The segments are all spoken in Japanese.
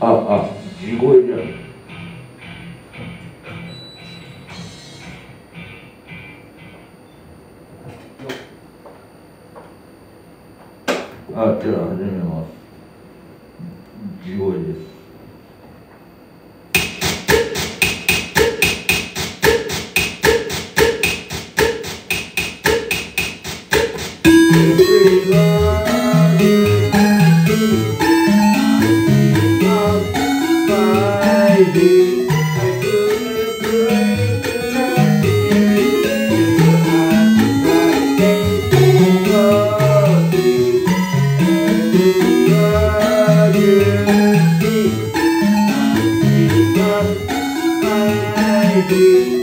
ああ地声あ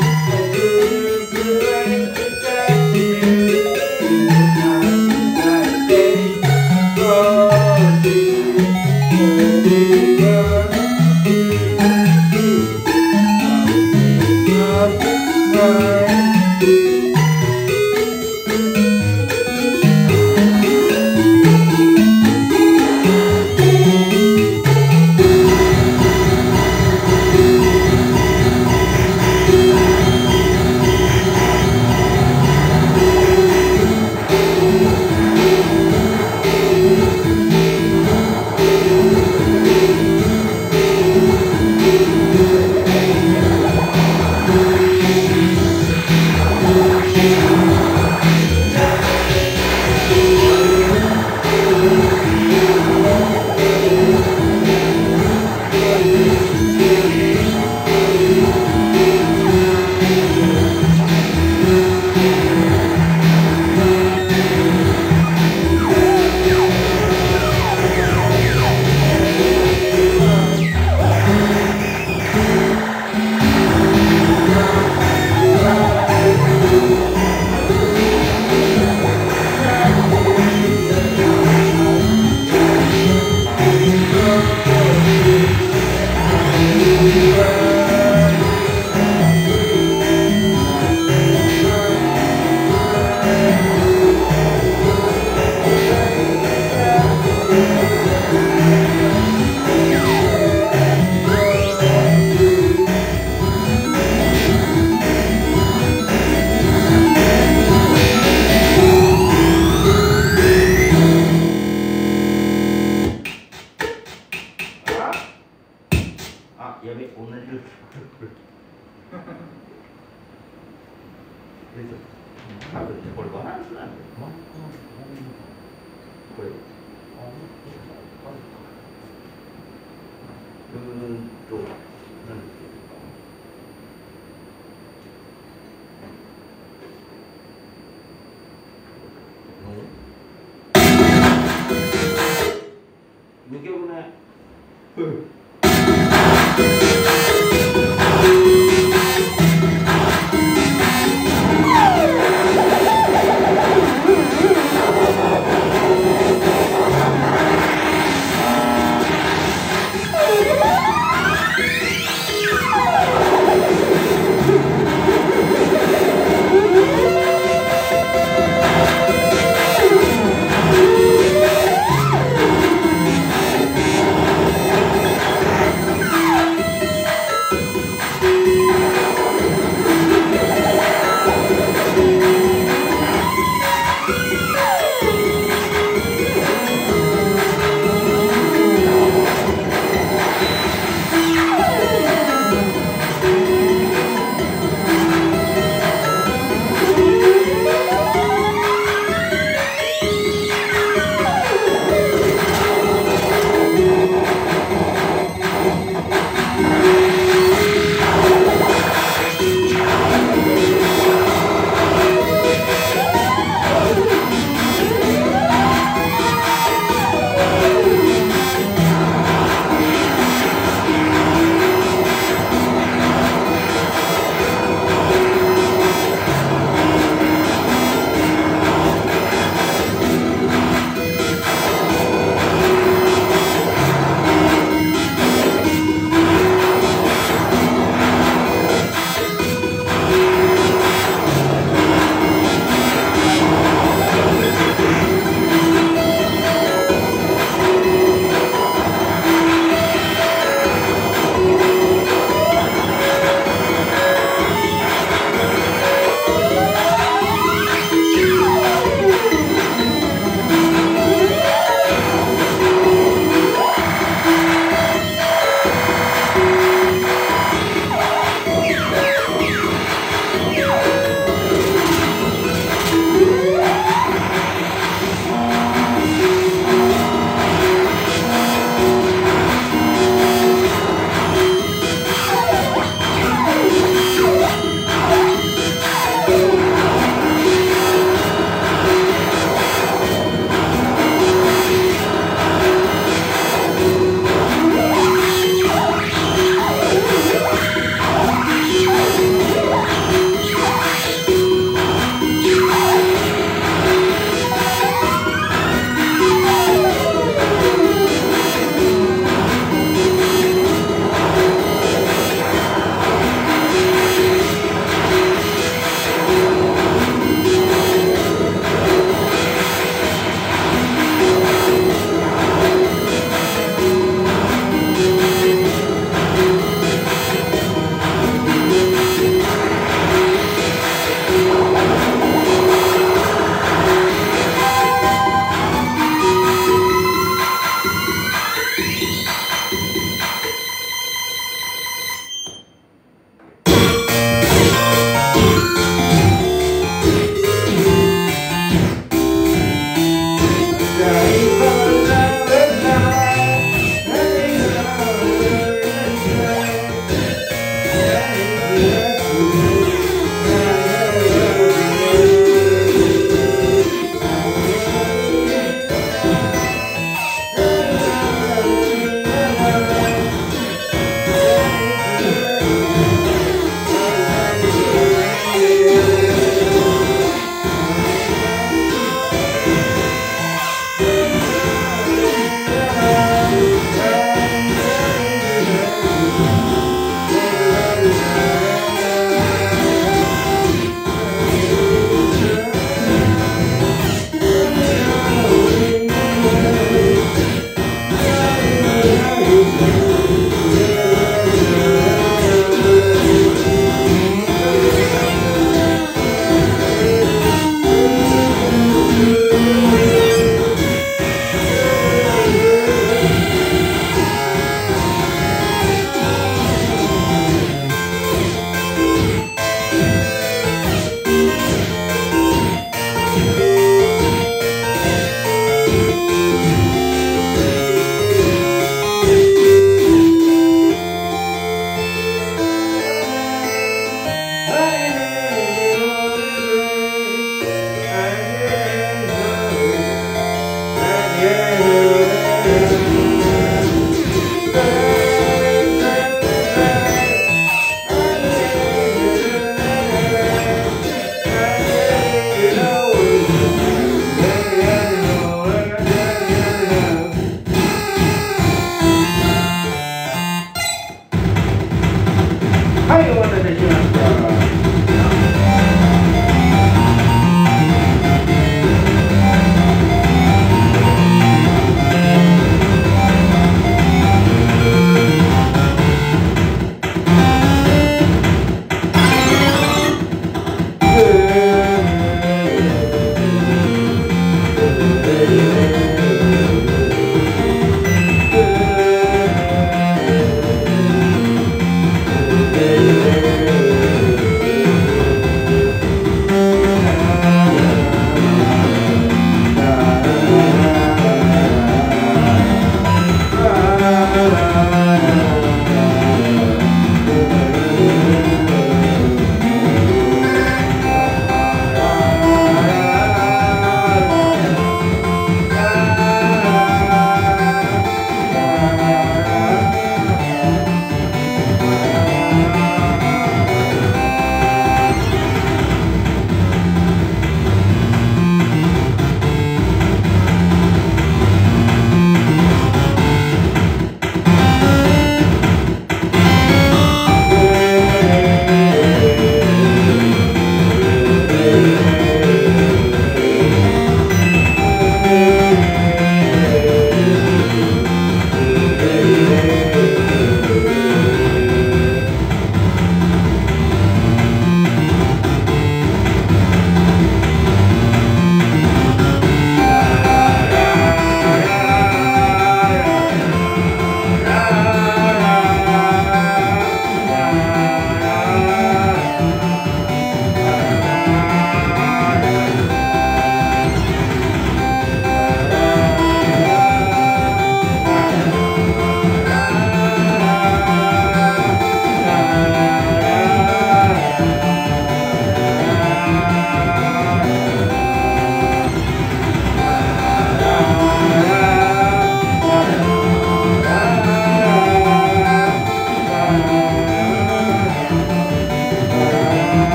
Yeah.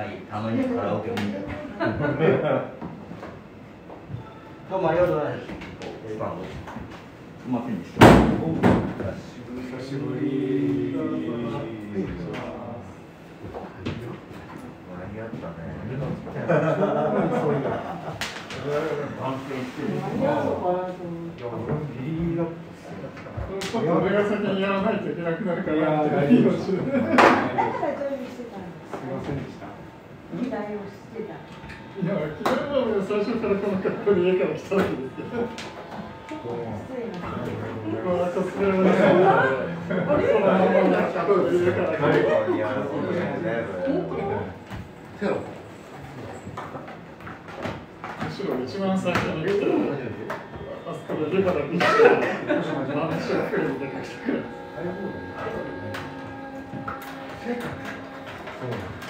まあいいたまにカラオケもいいどうもありがとうございますすいません。でした久しぶり間に合ったね反省してるちょっと俺が先にやらないといけなくなるからっていいよすいません。でした議題をしてた。いや、昨日は俺最初からこの格好で家から来たわけですけどむしろ一番最初にあそこで出たらこの時間っていうので歌の時は時間決まってるんですよ。だ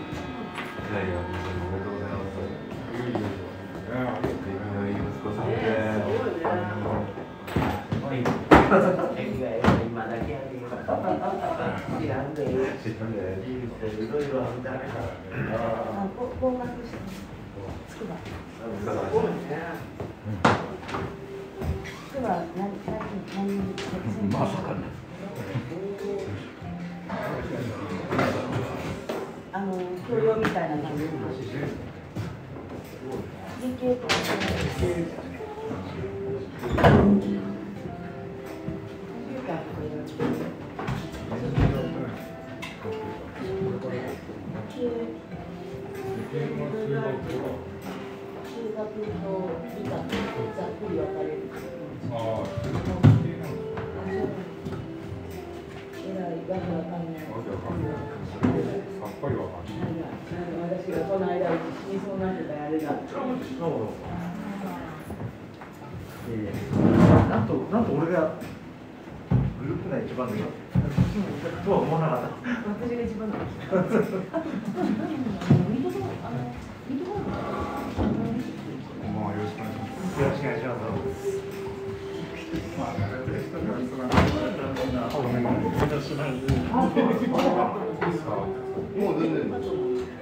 ますよろしくお願いますあこ合格してつくば。つくば何何何まさかねあの教養みたいな感じで。理系となってたあれが。なんと、なんと俺がグループ内一番だよ。とは思わなかった。私が一番の。ミートボール。あのミートボール。よろしくお願いします。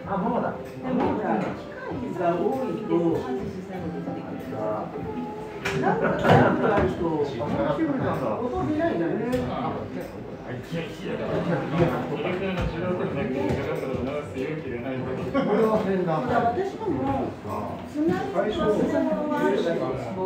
あ、ママだ。でもほら機械が多いと外し最後に出が多いと。なんかなんかあると音出ないんだね。これは変だか私もつなぎは進むはあるけども